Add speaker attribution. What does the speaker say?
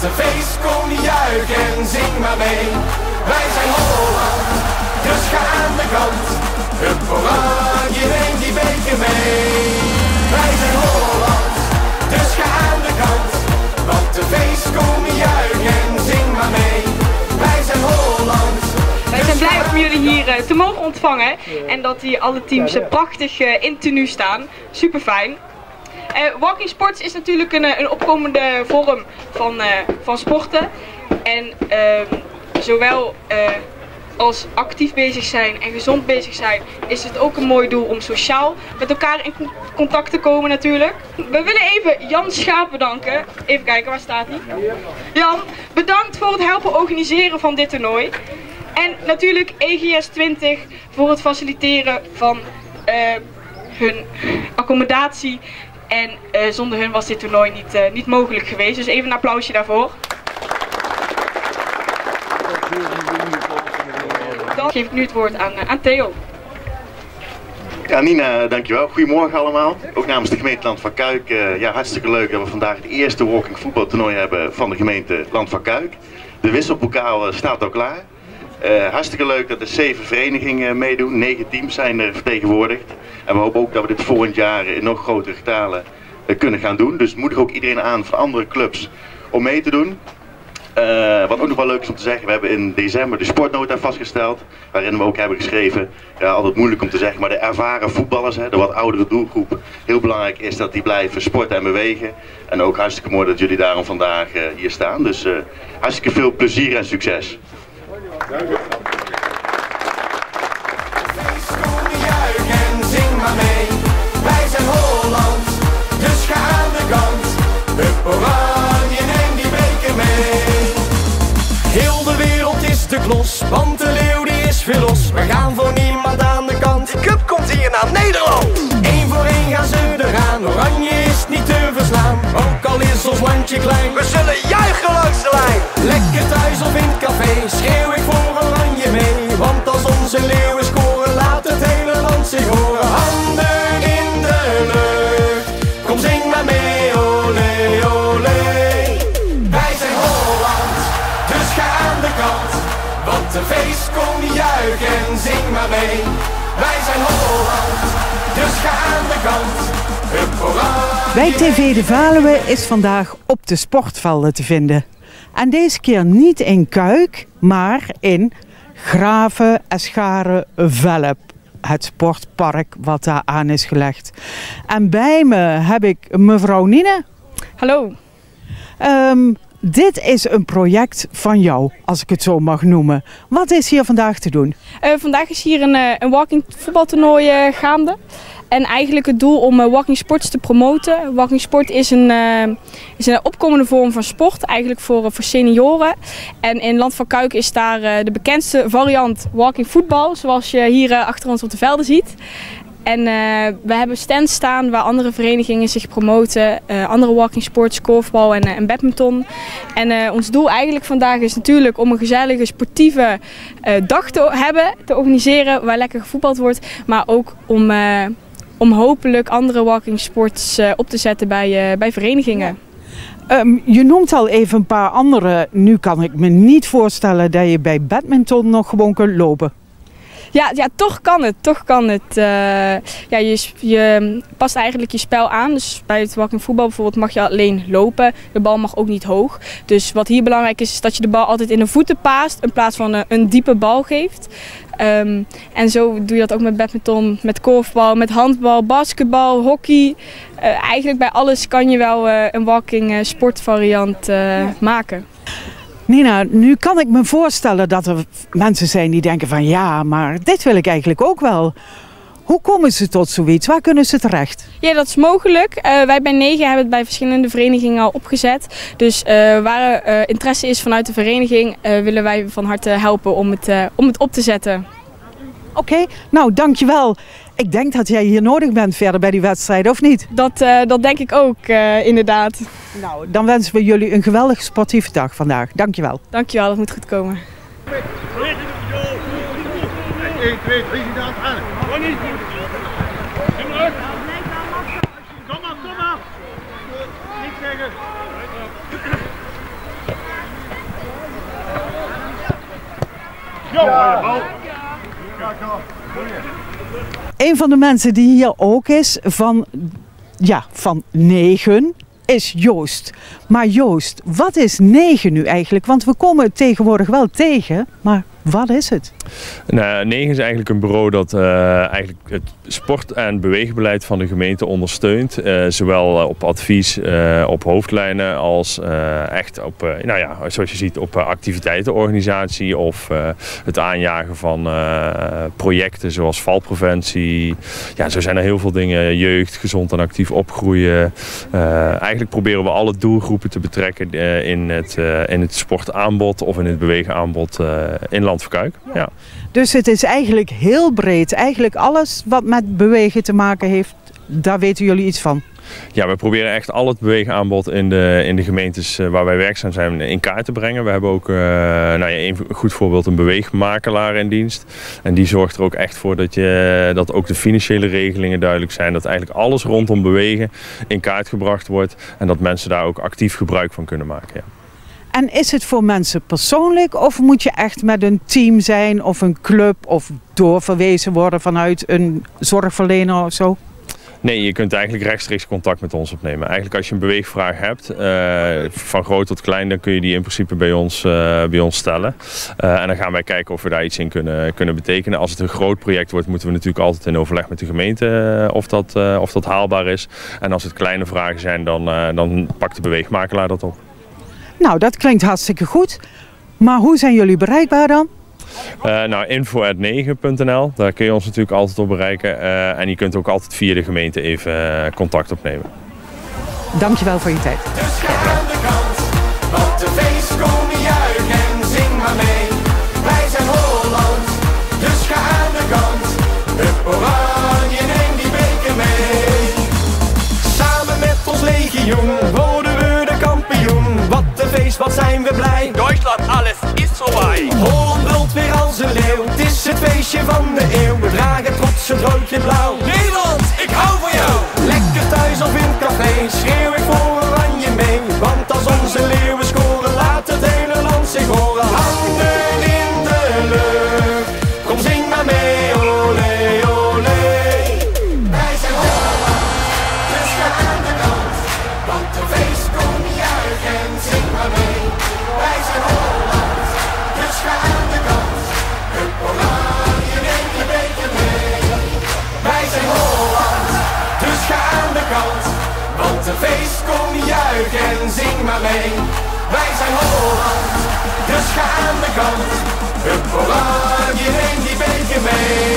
Speaker 1: Feest kom juichen en zing maar mee. Wij zijn Holland, dus ga aan de kant. Hup oranje, neem die beker mee. Wij zijn Holland, dus ga aan de kant. Want de feest kom juichen en zing maar mee. Wij zijn Holland.
Speaker 2: Wij zijn blij om jullie hier eh, te mogen ontvangen en dat hier alle teams prachtig eh, in tenue staan. Super fijn. Walking sports is natuurlijk een, een opkomende vorm van, van sporten. En ehm, zowel als actief bezig zijn en gezond bezig zijn, is het ook een mooi doel om sociaal met elkaar in contact te komen natuurlijk. We willen even Jan Schaap bedanken. Even kijken, waar staat hij? Jan, bedankt voor het helpen organiseren van dit toernooi. En natuurlijk EGS 20 voor het faciliteren van hun accommodatie. En uh, zonder hun was dit toernooi niet, uh, niet mogelijk geweest. Dus even een applausje daarvoor. Dan geef ik nu het woord aan, aan Theo.
Speaker 3: Ja, Nina, dankjewel. Goedemorgen allemaal. Ook namens de gemeente Land van Kuik. Ja, hartstikke leuk dat we vandaag het eerste walking voetbaltoernooi hebben van de gemeente Land van Kuik. De wisselbokaal staat al klaar. Uh, hartstikke leuk dat er zeven verenigingen meedoen. Negen teams zijn er vertegenwoordigd. En we hopen ook dat we dit volgend jaar in nog grotere getalen uh, kunnen gaan doen. Dus moedig ook iedereen aan van andere clubs om mee te doen. Uh, wat ook nog wel leuk is om te zeggen, we hebben in december de sportnota vastgesteld. Waarin we ook hebben geschreven, ja, altijd moeilijk om te zeggen, maar de ervaren voetballers, hè, de wat oudere doelgroep. Heel belangrijk is dat die blijven sporten en bewegen. En ook hartstikke mooi dat jullie daarom vandaag hier staan. Dus hartstikke veel plezier en succes. Dank u.
Speaker 1: en zing maar mee. Wij zijn Holland, dus ga aan de kant. Hup oranje, neem die beker mee. Heel de wereld is te klos, want de leeuw die is veel los. We gaan voor niemand aan de kant. De cup komt hier naar Nederland. Eén voor één gaan ze eraan, oranje is niet te verslaan. Ook al is ons landje klein, we zullen juichen langs de lijn. Lekker thuis Onze leeuwen scoren, laat het hele land zich horen. Handen in de lucht, kom zing maar mee, ole ole. Wij zijn Holland, dus ga aan de kant. Want een feest kom juichen en zing maar mee. Wij zijn Holland, dus ga aan de kant.
Speaker 4: Bij TV De Valuwe is vandaag op de sportvelden te vinden. En deze keer niet in Kuik, maar in Graven, Escharen, Velp. Het sportpark wat daar aan is gelegd. En bij me heb ik mevrouw Nine.
Speaker 2: Hallo.
Speaker 4: Um, dit is een project van jou, als ik het zo mag noemen. Wat is hier vandaag te doen?
Speaker 2: Uh, vandaag is hier een, uh, een walking voetbaltoernooi uh, gaande. En eigenlijk het doel om walking sports te promoten. Walking sport is een, is een opkomende vorm van sport, eigenlijk voor, voor senioren. En in Land van Kuik is daar de bekendste variant walking voetbal, zoals je hier achter ons op de velden ziet. En we hebben stands staan waar andere verenigingen zich promoten. Andere walking sports, korfbal en, en badminton. En ons doel eigenlijk vandaag is natuurlijk om een gezellige sportieve dag te hebben, te organiseren waar lekker gevoetbald wordt. Maar ook om, om hopelijk andere walking sports op te zetten bij, bij verenigingen.
Speaker 4: Um, je noemt al even een paar andere. Nu kan ik me niet voorstellen dat je bij badminton nog gewoon kunt lopen.
Speaker 2: Ja, ja, toch kan het. Toch kan het. Uh, ja, je, je past eigenlijk je spel aan. Dus bij het walking voetbal bijvoorbeeld mag je alleen lopen. De bal mag ook niet hoog. Dus wat hier belangrijk is, is dat je de bal altijd in de voeten paast in plaats van een, een diepe bal geeft. Um, en zo doe je dat ook met badminton, met korfbal, met handbal, basketbal, hockey. Uh, eigenlijk bij alles kan je wel uh, een walking sportvariant maken.
Speaker 4: Nina, nu kan ik me voorstellen dat er mensen zijn die denken van ja, maar dit wil ik eigenlijk ook wel. Hoe komen ze tot zoiets? Waar kunnen ze terecht?
Speaker 2: Ja, dat is mogelijk. Uh, wij bij Negen hebben het bij verschillende verenigingen al opgezet. Dus uh, waar uh, interesse is vanuit de vereniging, willen wij van harte helpen om het, om het op te zetten.
Speaker 4: Oké, nou dankjewel. Ik denk dat jij hier nodig bent verder bij die wedstrijd, of niet?
Speaker 2: Dat, uh, dat denk ik ook, uh, inderdaad.
Speaker 4: Nou, dan wensen we jullie een geweldige sportieve dag vandaag. Dankjewel.
Speaker 2: Dankjewel, het moet goed komen. 1, 2, 3, aan. Kom niet. Maar. Kom maar, zeggen.
Speaker 4: Een van de mensen die hier ook is van, ja, van 9 is Joost. Maar Joost, wat is 9 nu eigenlijk? Want we komen het tegenwoordig wel tegen, maar wat is het?
Speaker 5: Nou, 9 is eigenlijk een bureau dat uh, eigenlijk het sport- en beweegbeleid van de gemeente ondersteunt. Uh, zowel op advies, op hoofdlijnen als echt op, nou ja, zoals je ziet, op activiteitenorganisatie of het aanjagen van projecten zoals valpreventie. Ja, zo zijn er heel veel dingen. Jeugd, gezond en actief opgroeien. eigenlijk proberen we alle doelgroepen te betrekken in, het, in het sportaanbod of in het beweegaanbod in land Ja.
Speaker 4: Dus het is eigenlijk heel breed. Eigenlijk alles wat met bewegen te maken heeft, daar weten jullie iets van.
Speaker 5: Ja, we proberen echt al het beweegaanbod in de, in de gemeentes eh, waar wij werkzaam zijn in kaart te brengen. We hebben ook, uh, nou ja, een goed voorbeeld, een beweegmakelaar in dienst. En die zorgt er ook echt voor dat, je, dat ook de financiële regelingen duidelijk zijn. Dat eigenlijk alles rondom bewegen in kaart gebracht wordt. En dat mensen daar ook actief gebruik van kunnen maken. Ja.
Speaker 4: En is het voor mensen persoonlijk of moet je echt met een team zijn of een club of doorverwezen worden vanuit een zorgverlener of zo?
Speaker 5: Nee, je kunt eigenlijk rechtstreeks contact met ons opnemen. Eigenlijk als je een beweegvraag hebt, uh, van groot tot klein, dan kun je die in principe bij ons, uh, bij ons stellen. Uh, en dan gaan wij kijken of we daar iets in kunnen, kunnen betekenen. Als het een groot project wordt, moeten we natuurlijk altijd in overleg met de gemeente of, dat, of dat haalbaar is. En als het kleine vragen zijn, dan, dan pakt de beweegmakelaar dat op.
Speaker 4: Nou, dat klinkt hartstikke goed. Maar hoe zijn jullie bereikbaar dan?
Speaker 5: Uh, nou, info.9.nl, daar kun je ons natuurlijk altijd op bereiken. Uh, en je kunt ook altijd via de gemeente even uh, contact opnemen.
Speaker 4: Dankjewel voor je tijd.
Speaker 1: Dus ga aan de kant, want de feest komen juichen en zing maar mee. Wij zijn Holland, dus ga aan de kant. Hup oranje, neem die beker mee. Samen met ons legioen feest, wat zijn we blij.
Speaker 6: Duitsland, alles is voorbij.
Speaker 1: Holland brult weer als een leeuw. Het is het feestje van de eeuw. We dragen trots het roodje blauw. en zing maar mee. Wij zijn Holland, dus ga aan de kant. Hup oranje, neem die beker mee.